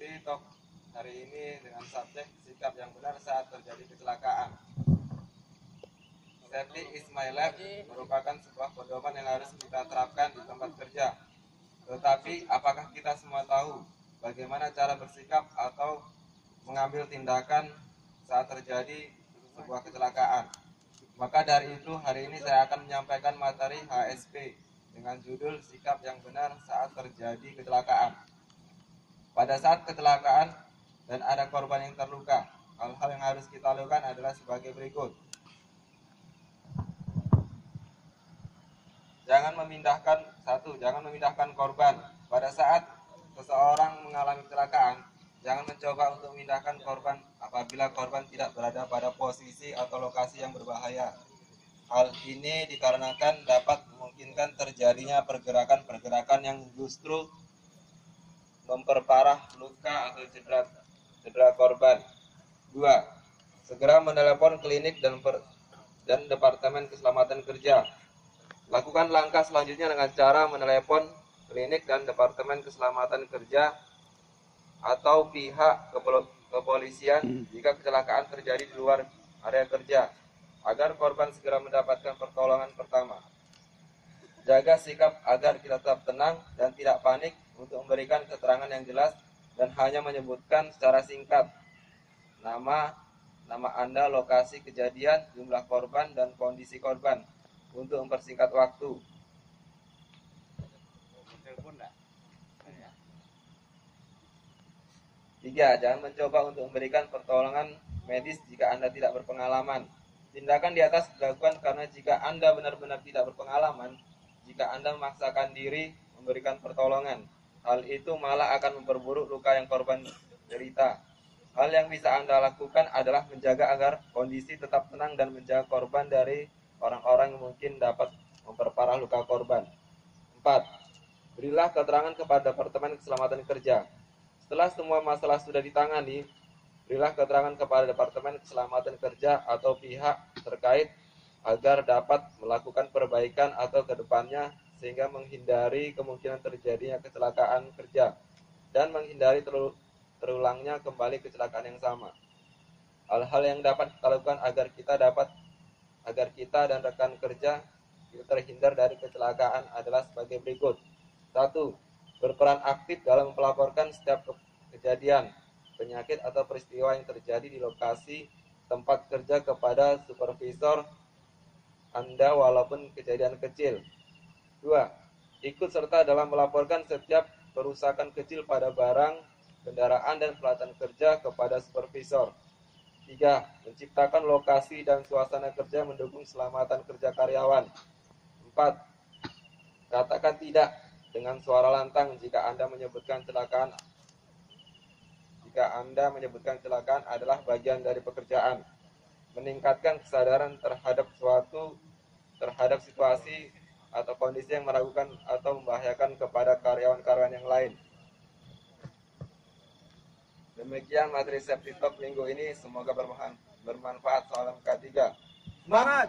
Safety Talk hari ini dengan subjek sikap yang benar saat terjadi kecelakaan. Safety is my life merupakan sebuah pedoman yang harus kita terapkan di tempat kerja. Tetapi apakah kita semua tahu bagaimana cara bersikap atau mengambil tindakan saat terjadi sebuah kecelakaan? Maka dari itu hari ini saya akan menyampaikan materi HSP dengan judul sikap yang benar saat terjadi kecelakaan. Pada saat kecelakaan dan ada korban yang terluka, hal-hal yang harus kita lakukan adalah sebagai berikut. Jangan memindahkan satu, jangan memindahkan korban. Pada saat seseorang mengalami kecelakaan, jangan mencoba untuk memindahkan korban apabila korban tidak berada pada posisi atau lokasi yang berbahaya. Hal ini dikarenakan dapat memungkinkan terjadinya pergerakan-pergerakan yang justru memperparah luka atau cedera cedera korban. Dua, segera menelepon klinik dan per, dan departemen keselamatan kerja. Lakukan langkah selanjutnya dengan cara menelepon klinik dan departemen keselamatan kerja atau pihak kepolisian jika kecelakaan terjadi di luar area kerja agar korban segera mendapatkan pertolongan pertama. Jaga sikap agar kita tetap tenang dan tidak panik untuk memberikan keterangan yang jelas dan hanya menyebutkan secara singkat nama, nama Anda, lokasi kejadian, jumlah korban, dan kondisi korban untuk mempersingkat waktu. Tiga, jangan mencoba untuk memberikan pertolongan medis jika Anda tidak berpengalaman. Tindakan di atas dilakukan karena jika Anda benar-benar tidak berpengalaman, jika Anda memaksakan diri memberikan pertolongan, hal itu malah akan memperburuk luka yang korban derita. Hal yang bisa Anda lakukan adalah menjaga agar kondisi tetap tenang dan menjaga korban dari orang-orang yang mungkin dapat memperparah luka korban. 4. Berilah keterangan kepada Departemen Keselamatan Kerja setelah semua masalah sudah ditangani, berilah keterangan kepada Departemen Keselamatan Kerja atau pihak terkait agar dapat melakukan perbaikan atau ke depannya sehingga menghindari kemungkinan terjadinya kecelakaan kerja dan menghindari terulangnya kembali kecelakaan yang sama. Hal-hal yang dapat kita lakukan agar kita dapat agar kita dan rekan kerja kita terhindar dari kecelakaan adalah sebagai berikut. Satu, berperan aktif dalam melaporkan setiap kejadian, penyakit atau peristiwa yang terjadi di lokasi tempat kerja kepada supervisor Anda walaupun kejadian kecil. Dua, ikut serta dalam melaporkan setiap perusakan kecil pada barang, kendaraan, dan pelatihan kerja kepada supervisor. Tiga, menciptakan lokasi dan suasana kerja mendukung keselamatan kerja karyawan. Empat, katakan tidak dengan suara lantang jika Anda menyebutkan kecelakaan jika Anda menyebutkan kecelakaan adalah bagian dari pekerjaan. Meningkatkan kesadaran terhadap suatu terhadap situasi atau kondisi yang meragukan atau membahayakan kepada karyawan-karyawan yang lain. Demikian materi safety talk minggu ini. Semoga bermanfaat. Salam K3. Semangat!